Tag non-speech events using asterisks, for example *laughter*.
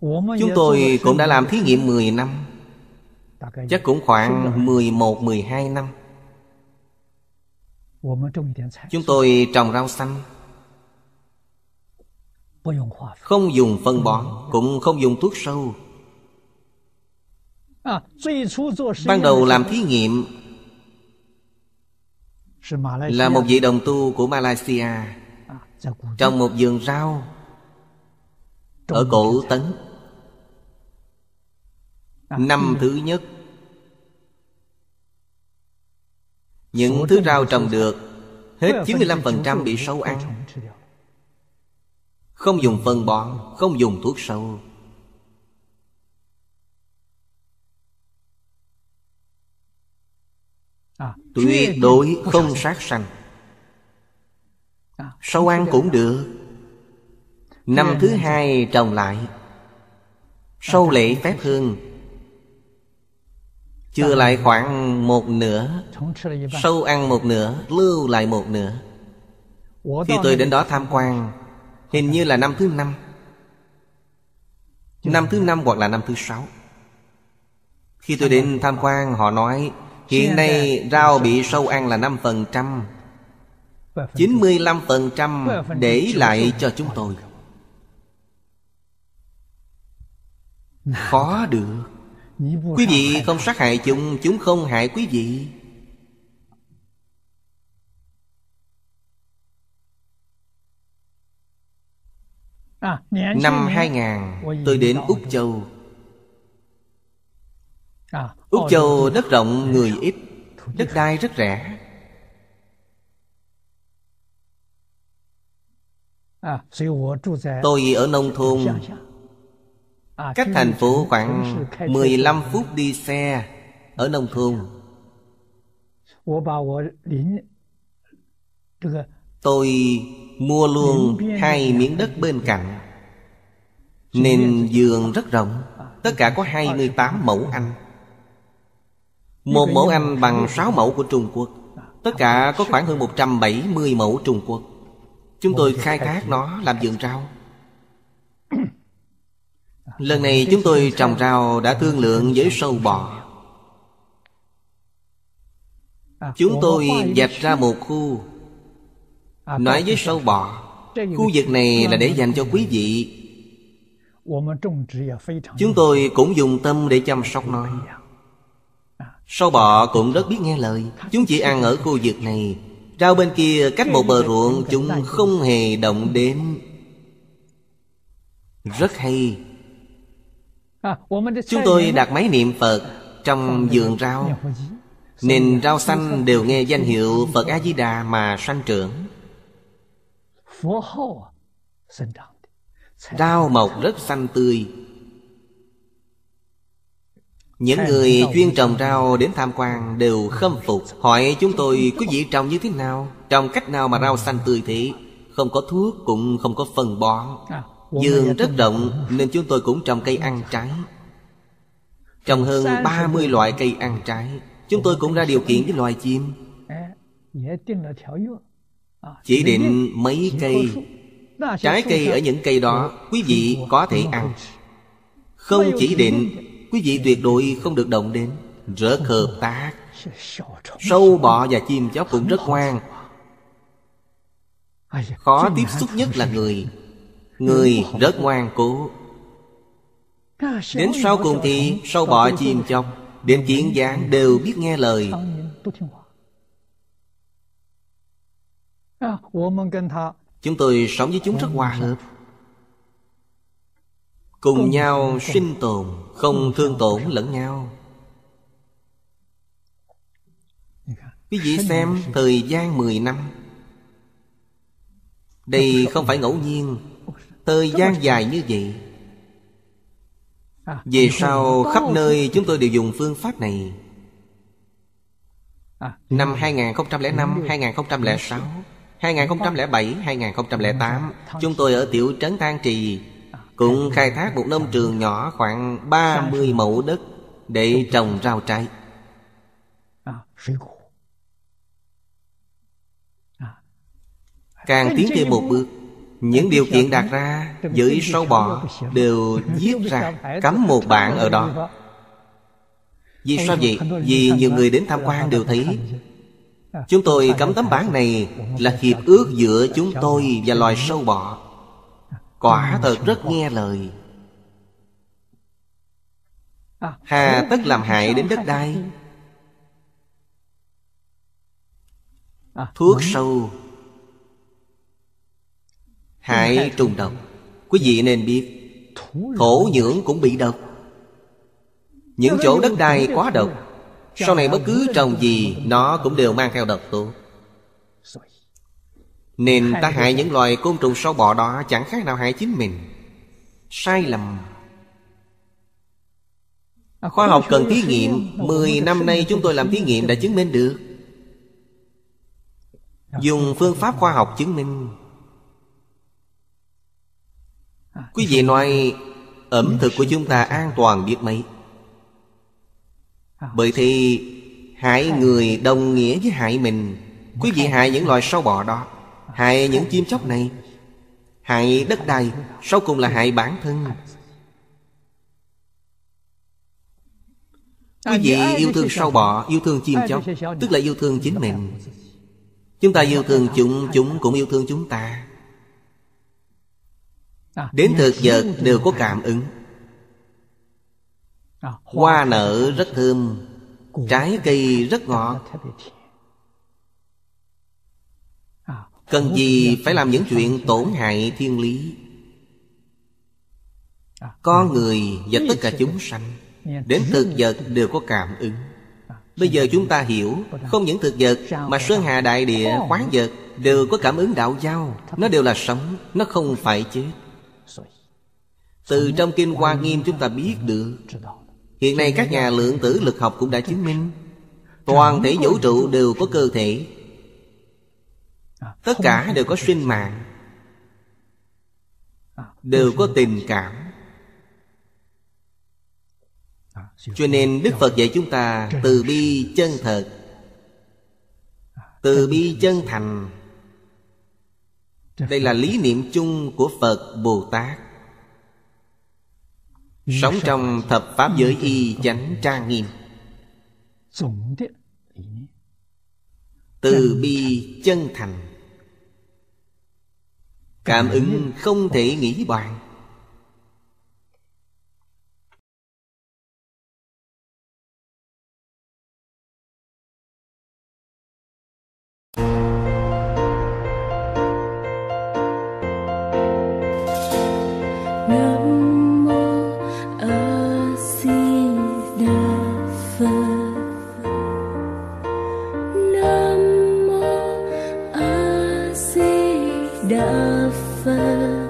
Chúng tôi cũng đã làm thí nghiệm 10 năm. Chắc cũng khoảng 11-12 năm. Chúng tôi trồng rau xanh. Không dùng phân bón Cũng không dùng thuốc sâu. Ban đầu làm thí nghiệm Là một vị đồng tu của Malaysia. Trong một vườn rau Ở cổ Tấn Năm thứ nhất. Những thứ rau trồng được Hết 95% bị sâu ăn. Không dùng phân bón Không dùng thuốc sâu. Tuyệt đối không sát sanh. Sâu ăn cũng được. Năm thứ hai trồng lại. Sâu lễ phép hương Chưa lại khoảng một nửa. Sâu ăn một nửa Lưu lại một nửa. Khi tôi đến đó tham quan Hình như là năm thứ năm. Năm thứ năm hoặc là năm thứ sáu. Khi tôi đến tham quan họ nói Hiện nay rau bị sâu ăn là 5% 95% để lại cho chúng tôi. Khó được Quý vị không sát hại chúng Chúng không hại quý vị. Năm 2000 tôi đến Úc Châu. Úc Châu đất rộng người ít Đất đai rất rẻ. Tôi ở nông thôn Cách thành phố khoảng 15 phút đi xe Ở nông thôn. Tôi mua luôn hai miếng đất bên cạnh Nên vườn rất rộng Tất cả có 28 mẫu Anh. Một mẫu Anh bằng 6 mẫu của Trung Quốc Tất cả có khoảng hơn 170 mẫu Trung Quốc. Chúng tôi khai thác nó làm vườn rau Lần này chúng tôi trồng rau đã thương lượng với sâu bò. Chúng tôi dạch ra một khu. Nói với sâu bò, Khu vực này là để dành cho quý vị. Chúng tôi cũng dùng tâm để chăm sóc nó. Sâu bọ cũng rất biết nghe lời. Chúng chỉ ăn ở khu vực này. Rau bên kia cách một bờ ruộng, Chúng không hề động đến. Rất hay. Chúng tôi đặt máy niệm Phật Trong vườn rau. Nên rau xanh đều nghe danh hiệu Phật A-di-đà mà sanh trưởng. Rau mọc rất xanh tươi. Những người chuyên trồng rau đến tham quan đều khâm phục Hỏi chúng tôi quý vị trồng như thế nào? Trồng cách nào mà rau xanh tươi thế? Không có thuốc cũng không có phân bón Vườn rất rộng nên chúng tôi cũng trồng cây ăn trái. Trồng hơn 30 loại cây ăn trái. Chúng tôi cũng ra điều kiện với loài chim. Chỉ định mấy cây Trái cây ở những cây đó Quý vị có thể ăn. Không chỉ định Quý vị tuyệt đối không được động đến. Rất hợp tác. Sâu bọ và chim chóc cũng rất ngoan. Khó tiếp xúc nhất là người Người rất ngoan cố. Đến sau cùng thì sâu bọ chim trong Đến kiến gián đều biết nghe lời. Chúng tôi sống với chúng rất hòa hợp. Cùng nhau sinh tồn, Không thương tổn lẫn nhau. Quý vị xem thời gian 10 năm. Đây không phải ngẫu nhiên Thời gian dài như vậy Về sau khắp nơi chúng tôi đều dùng phương pháp này. Năm 2005, 2006 2007, 2008 Chúng tôi ở tiểu trấn Thang Trì Cũng khai thác một nông trường nhỏ khoảng 30 mẫu đất Để trồng rau trái. Càng tiến thêm một bước Những điều kiện đặt ra Với sâu bọ Đều viết *laughs* ra Cắm một bảng ở đó. Vì sao vậy? Vì nhiều người đến tham quan đều thấy Chúng tôi cắm tấm bảng này Là hiệp ước giữa chúng tôi và loài sâu bọ Quả thật rất nghe lời. Hà tất làm hại đến đất đai. Thuốc sâu Hại trùng độc. Quý vị nên biết Thổ nhưỡng cũng bị độc. Những chỗ đất đai quá độc Sau này bất cứ trồng gì Nó cũng đều mang theo độc tố. Nên ta hại những loài côn trùng sâu bọ đó Chẳng khác nào hại chính mình. Sai lầm. Khoa học cần thí nghiệm. Mười năm nay chúng tôi làm thí nghiệm đã chứng minh được. Dùng phương pháp khoa học chứng minh Quý vị nói Ẩm thực của chúng ta an toàn biết mấy? Bởi thì Hại người đồng nghĩa với hại mình. Quý vị hại những loài sâu bọ đó. Hại những chim chóc này. Hại đất đai. Sau cùng là hại bản thân. Quý vị yêu thương sâu bọ Yêu thương chim chóc Tức là yêu thương chính mình. Chúng ta yêu thương chúng Chúng cũng yêu thương chúng ta Đến thực vật đều có cảm ứng. Hoa nở rất thơm Trái cây rất ngọt. Cần gì phải làm những chuyện tổn hại thiên lý? Con người và tất cả chúng sanh Đến thực vật đều có cảm ứng. Bây giờ chúng ta hiểu Không những thực vật Mà sơn hà đại địa khoáng vật Đều có cảm ứng đạo giao. Nó đều là sống Nó không phải chết từ trong Kinh Hoa Nghiêm chúng ta biết được, Hiện nay các nhà lượng tử lực học cũng đã chứng minh Toàn thể vũ trụ đều có cơ thể. Tất cả đều có sinh mạng, Đều có tình cảm. Cho nên Đức Phật dạy chúng ta Từ bi chân thật, Từ bi chân thành. Đây là lý niệm chung của Phật Bồ Tát. Sống trong thập pháp giới y chánh trang nghiêm. Từ bi chân thành. Cảm ứng không thể nghĩ bàn. 的分。